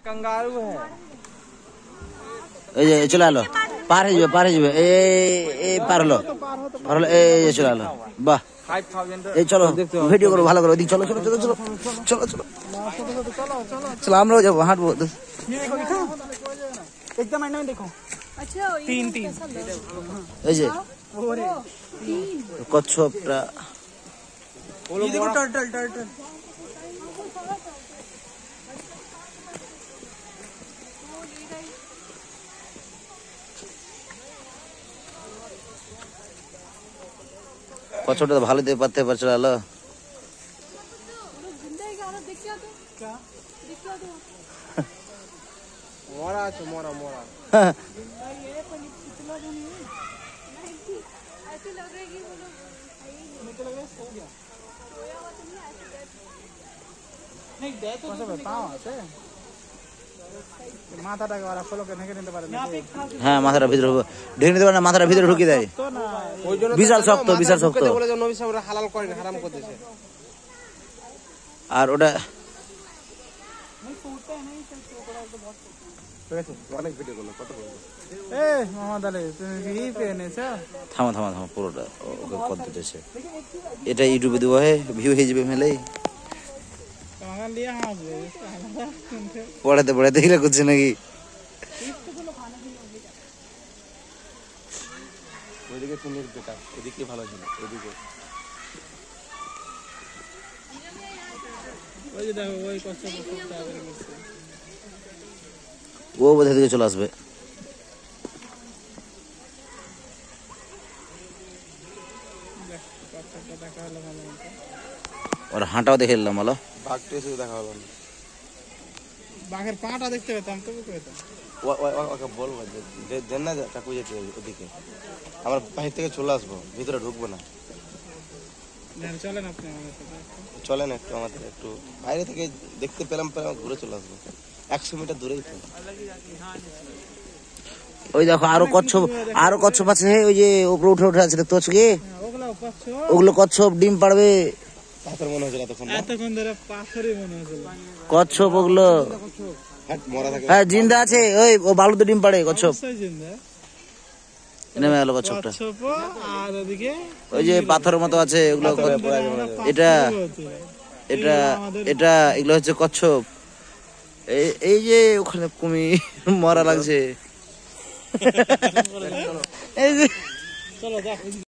Kangaroo है এই যে চলে আলো পার হয়ে যাবে পার হয়ে যাবে এই এই পার হলো পার হলো এই যে চলে আলো বাহ फाइव थाउजेंड এই চলো ভিডিও করো ভালো করো ওদিকে চলো চলো চলো চলো চলো চলো চলো আমরাও যাবো হাঁটবো एकदम एंड में देखो अच्छा तीन तीन এই যে কচ্ছপটা কচটা ভালো দিয়ে পাতে পারছিল মাথাটাকে হ্যাঁ মাথাটা ভিতরে ঢেকে। নিতে পারে না মাথাটা ভিতরে ঢুকিয়ে দেয়। বিশাল শক্ত বিশাল শক্ত। বলে যে নবী সাহেব হালাল করেন হারাম করতেছে। আর ওটা থামা থামা থামা পুরোটা ও- ওকে কত দিতেছে। এটা ইউটিউবে দেবো হে ভিউ হয়ে যাবে মেলেই। পড়াতে পড়াতে হিলা করছে নাকি? ওইদিকে তুমি বেকার? এদিকে ভালো ছিল এদিকে। ওই যে দেখো ওই কষ্ট করতে আগে করছে ও বোধহয় দিকে চলে আসবে। দেখ কষ্টটা দেখা হলো ভালো মতো। ওর হাঁটাও দেখে নিলাম বলো। বাঘটা এসে দেখা হলো না। বাঘের পাটা দেখতে পেতাম তবু পেতাম। ও- ও- ও- ওকে বলব যে দেন না কাকু যেতে ওদিকে। আমরা বাহির থেকে চলে আসব ভিতরে ঢুকবো না। চলেন আপনি আমাদের সাথে একটু। চলেন একটু আমাদের একটু বাইরে থেকে দেখতে পেলাম পেলাম ঘুরে চলে আসব। একশো মিটার দূরেই তো। ওই দেখো আরও কচ্ছপ আরও কচ্ছপ আছে হে, ওই যে উপরে উঠে উঠে আছে পাচ্ছ হ্যাঁ, ওগুলো কচ্ছপ। ডিম পাড়বে। পাথর মনে হয়েছিল এতক্ষণ ধরে পাথরই মনে কচ্ছপ ওগুলো। হ্যাঁ জিন্দা আছে। ওই ও বালুতে ডিম পাড়ে কচ্ছপ নেমে গেল কচ্ছপটা ওই যে পাথরের মতো আছে ওগুলো এটা এটা এটা এগুলো হচ্ছে কচ্ছপ এই- এই যে ওখানে কুমির মরা লাগছে। এই যে।